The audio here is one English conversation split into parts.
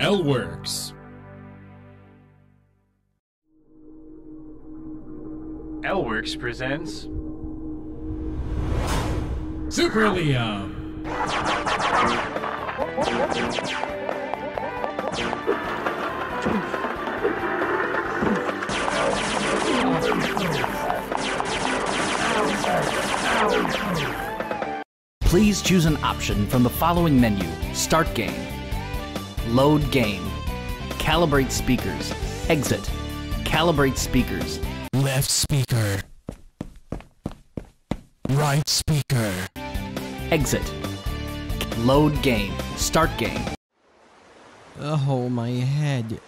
L-Works. L-Works presents Super Liam. Please choose an option from the following menu Start Game, Load Game, Calibrate Speakers, Exit, Calibrate Speakers, Left speaker. Right speaker. Exit, Load Game, Start Game. Oh, my head.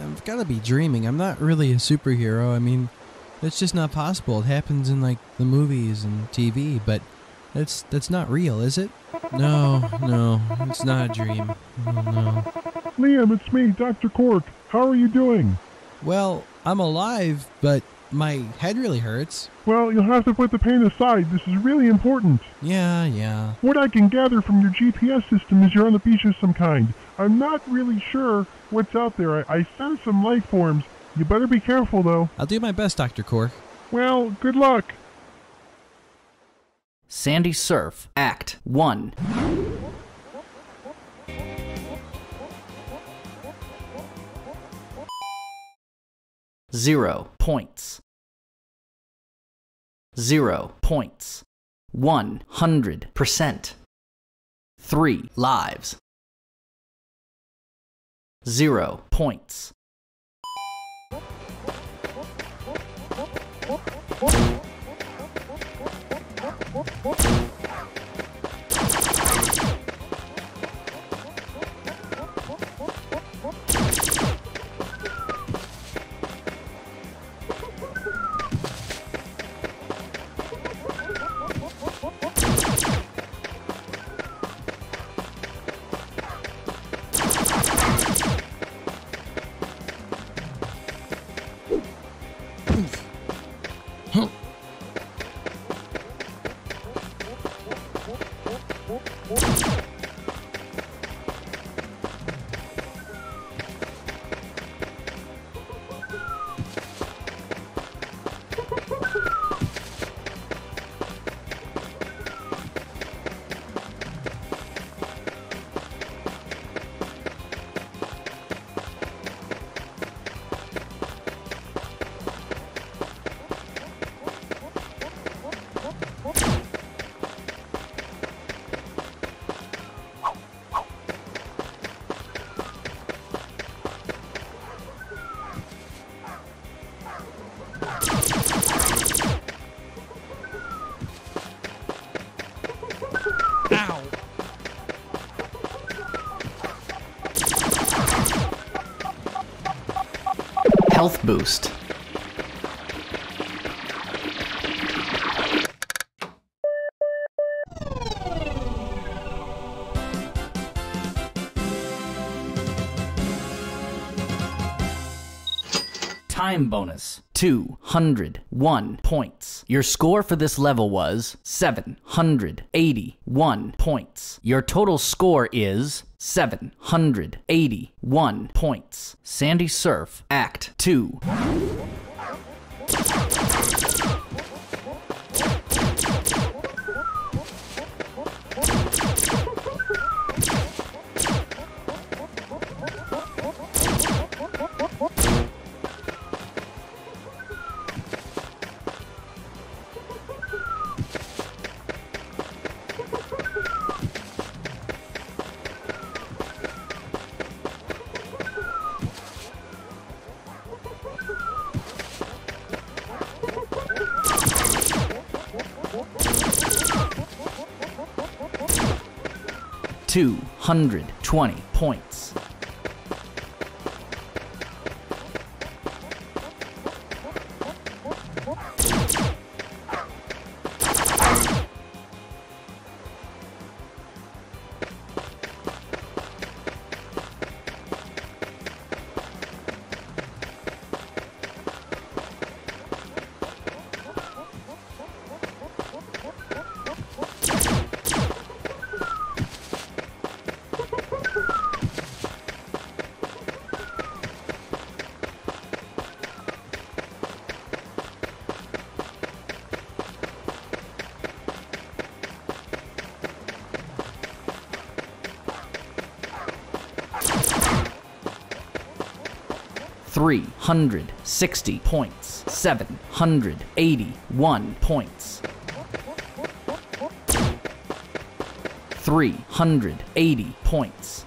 I've got to be dreaming. I'm not really a superhero. I mean, that's just not possible. It happens in like the movies and TV, but that's that's not real, is it? No, no, it's not a dream. Oh, no. Liam, it's me, Dr. Cork. How are you doing? Well, I'm alive, but my head really hurts. Well, you'll have to put the pain aside. This is really important. Yeah, yeah. What I can gather from your GPS system is you're on the beach of some kind. I'm not really sure what's out there. I, I sense some life forms. You better be careful, though. I'll do my best, Dr. Cork. Well, good luck. Sandy Surf, Act 1. Zero points. Zero points. One hundred percent. Three lives. Zero points. Health boost. Time bonus 201 points. Your score for this level was 781 points. Your total score is 781 points. Sandy Surf, Act 2. Two hundred twenty points. 360 points. 781 points. 380 points.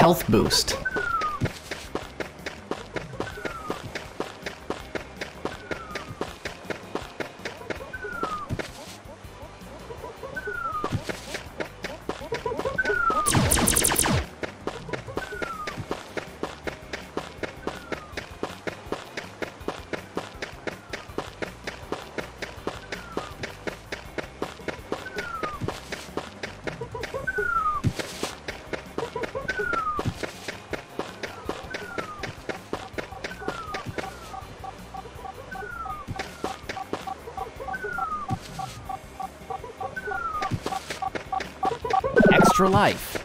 Health boost. Extra life.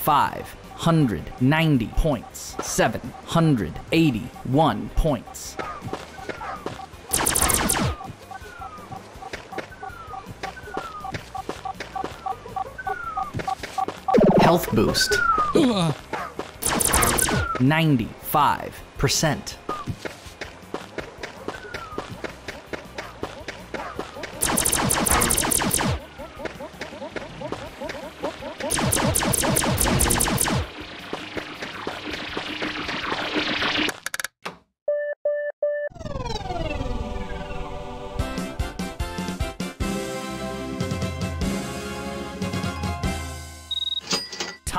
Five hundred ninety points. Seven hundred eighty-one points. Health boost. 95%.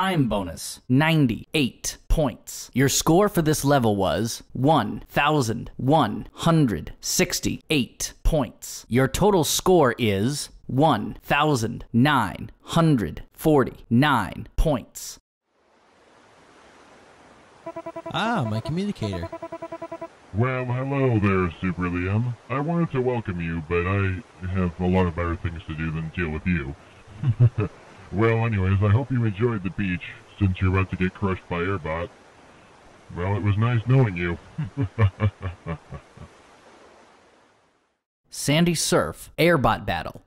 Time bonus 98 points. Your score for this level was 1,168 points. Your total score is 1,949 points. Ah, my communicator. Well, hello there, Super Liam. I wanted to welcome you, but I have a lot of better things to do than deal with you. well, anyways, I hope you enjoyed the beach, since you're about to get crushed by Airbot. Well, it was nice knowing you. Sandy Surf Airbot Battle.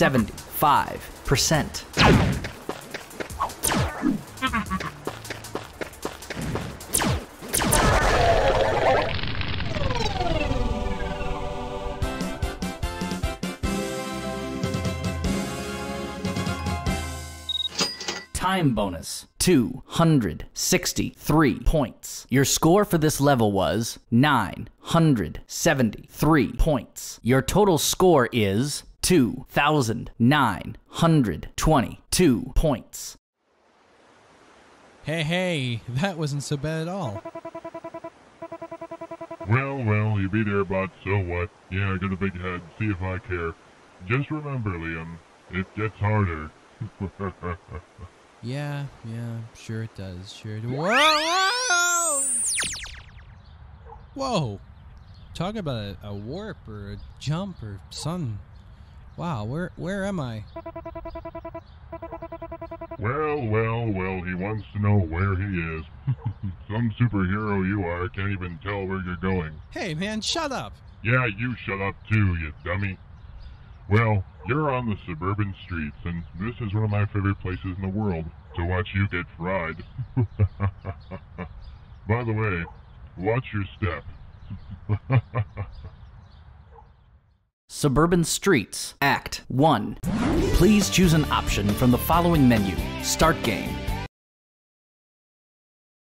Seventy-five percent. Time bonus 263 points. Your score for this level was 973 points. Your total score is 2,922 points. Hey, hey, that wasn't so bad at all. well, well, you beat Airbot, so what? Yeah, I got a big head, see if I care. Just remember, Liam, it gets harder. Yeah, yeah, sure it does. Sure it does. Whoa! Whoa! Talk about a, a warp or a jump or something. Wow, where where am I? Well, well, well, he wants to know where he is. Some superhero you are can't even tell where you're going. Hey man, shut up! Yeah, you shut up too, you dummy. Well, you're on the suburban streets, and this is one of my favorite places in the world to watch you get fried. By the way, watch your step. Suburban Streets, Act 1. Please choose an option from the following menu Start Game.